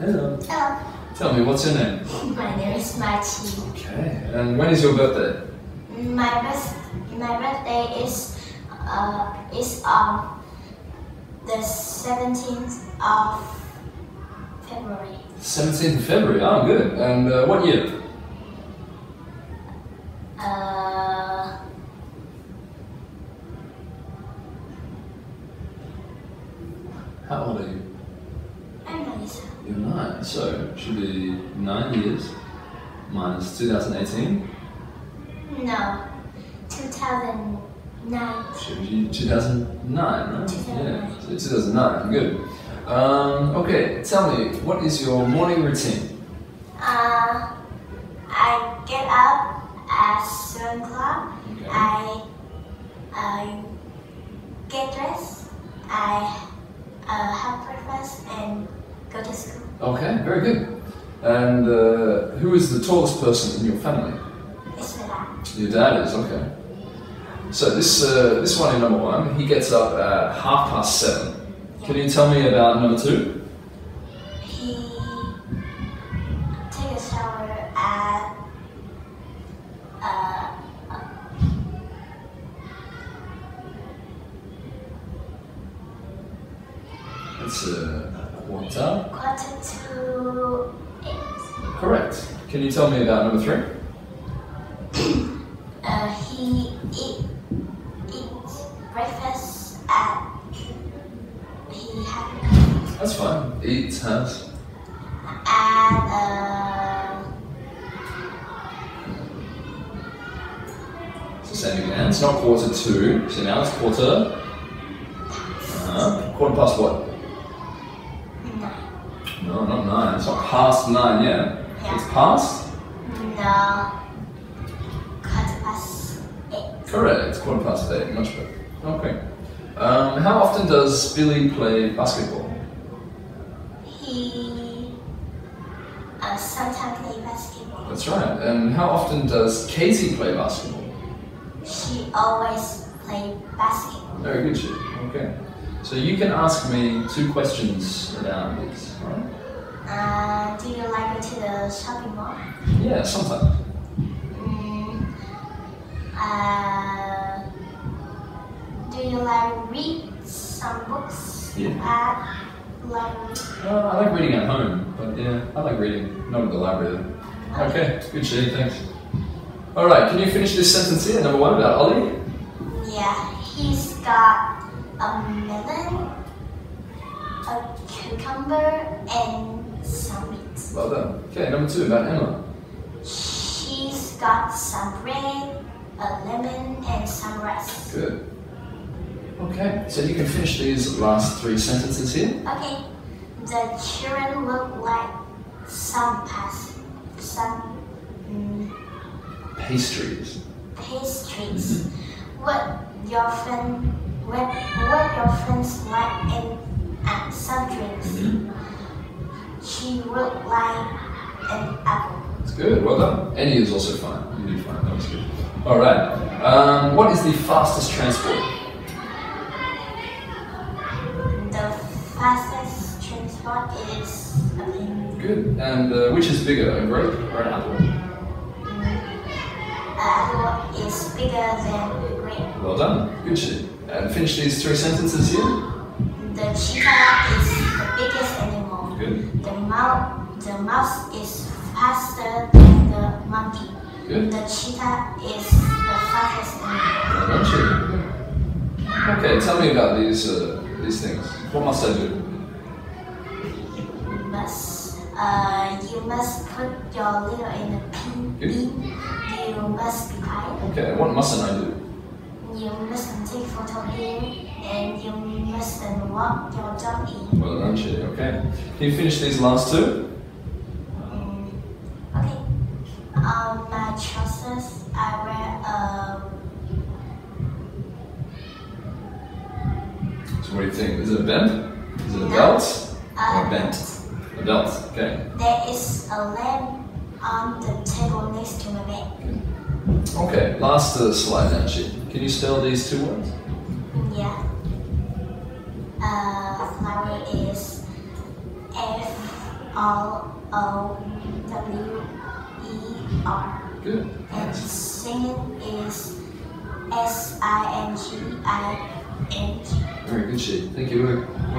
Hello. Hello. Tell me, what's your name? My name is Mai Chi. Okay. And when is your birthday? My best, my birthday is uh is on the seventeenth of February. 17th of February. Oh, good. And uh, what year? You're nine. So should be nine years minus 2018. No, two thousand nine. Should be 2009, right? 2009. Yeah, so 2009. Good. Um, okay, tell me, what is your morning routine? Uh, I get up at seven o'clock. Okay. I I get dressed. I uh, have breakfast go to school. Okay, very good. And uh, who is the tallest person in your family? It's my dad. Your dad is okay. So this uh, this one in number one, he gets up at half past seven. Can you tell me about number two? He take a shower at uh, It's a quarter. quarter to eight. Correct. Can you tell me about number three? Uh, he eat eats breakfast at he have That's fine. Eat, has. at uh, So same again. It's not quarter two. So now it's quarter. Uh-huh. Quarter past what? nine. No, not nine. It's not past nine yet. Yeah. It's past? No, quarter past eight. Correct. It's quarter past eight. Much better. Okay. Um, how often does Billy play basketball? He uh, sometimes play basketball. That's right. And how often does Casey play basketball? She always play basketball. Very good, Chi. Okay. So you can ask me two questions around this. Alright? Uh, do you like go to the shopping mall? Yeah, sometimes. Mm, uh, do you like read some books Yeah. at library? Uh, I like reading at home, but yeah, I like reading, not at the library though. Okay, good shit, thanks. Alright, can you finish this sentence here? Number one about Ollie? Yeah, he's got a melon, a cucumber, and Well done. Okay, number two about Emma. She's got some bread, a lemon, and some rice. Good. Okay, so you can finish these last three sentences here. Okay, the children look like some pas- some mm, Pastries. pastries. What your friend what what your friends like in and some drinks. Mhm. She looked like an apple. That's good, well done. Any is also fine. You did fine, that was good. Alright, um, what is the fastest transport? The fastest transport is a plane. Good. And uh, which is bigger, a grape or an apple? An apple is bigger than a grape. Well done. Good shit. And finish these three sentences here. The cheetah is the biggest animal. Good. The mouse, the mouse is faster than the monkey. Good. The cheetah is the fastest animal. Done, Okay, tell me about these uh, these things. What must I do? You must, uh, you must put your little in the pin Good. You must be quiet. Okay, what mustn't I do? You mustn't take photo here, and you mustn't walk your dog in. Well done. Okay. Can you finish these last two? Mm, okay. On my trousers, I wear a So what do you think? Is it a belt? Is it a belt? Uh, Or a bent? A belt. Okay. There is a lamp on the table next to my bed. Okay. Last uh, slide shit. Can you spell these two words? Yeah. Uh, flower is F R O W E R. Good. And singing is S I N G I N G. Very good, Chi. Thank you.